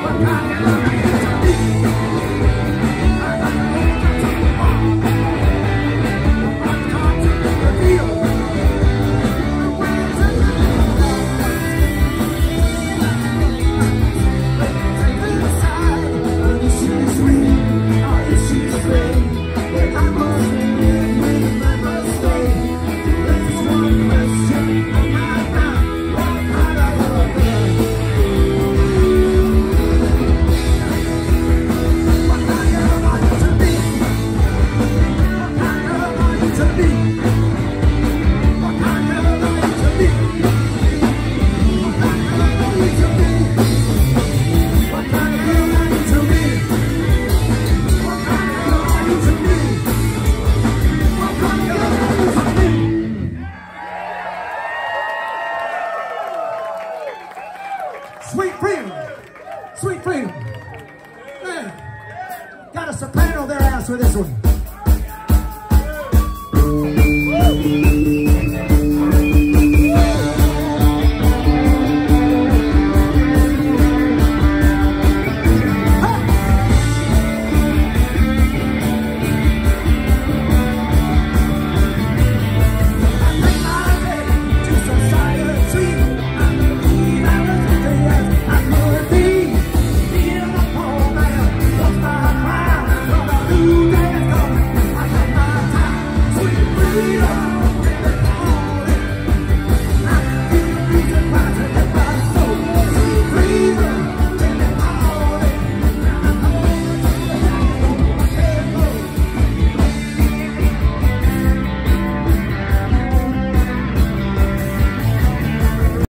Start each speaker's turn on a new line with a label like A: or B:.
A: Thank you. Sweet freedom. Sweet freedom. Man, got a soprano their ass with this one. Hallelujah.